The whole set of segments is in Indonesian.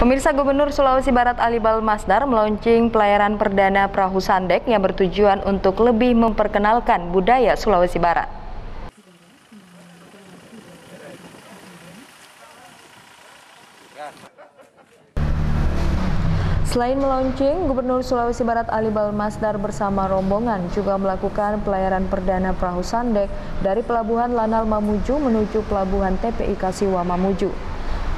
Pemirsa Gubernur Sulawesi Barat Ali Balmasdar meluncing pelayaran perdana perahu sandek yang bertujuan untuk lebih memperkenalkan budaya Sulawesi Barat. Selain meluncing, Gubernur Sulawesi Barat Ali Balmasdar bersama rombongan juga melakukan pelayaran perdana perahu sandek dari Pelabuhan Lanal Mamuju menuju Pelabuhan TPI Kasiwa Mamuju.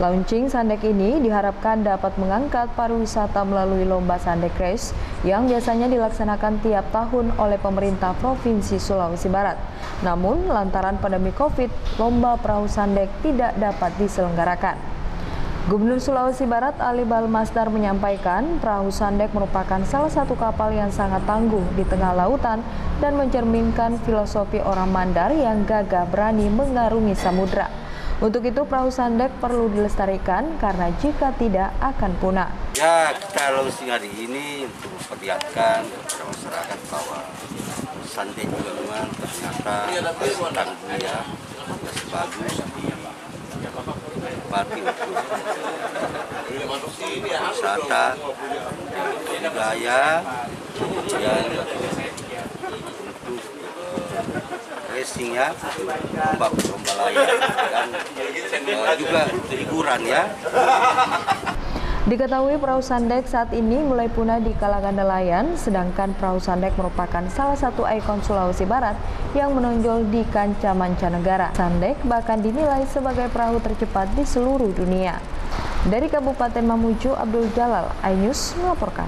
Launching Sandek ini diharapkan dapat mengangkat pariwisata melalui lomba Sandek Race yang biasanya dilaksanakan tiap tahun oleh pemerintah Provinsi Sulawesi Barat. Namun, lantaran pandemi COVID, lomba perahu Sandek tidak dapat diselenggarakan. Gubernur Sulawesi Barat Ali Balmasdar menyampaikan perahu Sandek merupakan salah satu kapal yang sangat tangguh di tengah lautan dan mencerminkan filosofi orang Mandar yang gagah berani mengarungi samudra. Untuk itu perahu sandek perlu dilestarikan karena jika tidak akan punah. Ya launching hari ini untuk memperlihatkan kepada masyarakat bahwa sandek memang ternyata masih tangguh ya, masih bagus di untuk wisata, budaya, dan racing ya, lomba-lomba layar dan uh, juga hiburan ya. Diketahui perahu sandek saat ini mulai punah di kalangan nelayan, sedangkan perahu sandek merupakan salah satu ikon Sulawesi Barat yang menonjol di kancah mancanegara. Sandek bahkan dinilai sebagai perahu tercepat di seluruh dunia. Dari Kabupaten Mamuju, Abdul Jalal, iNews melaporkan.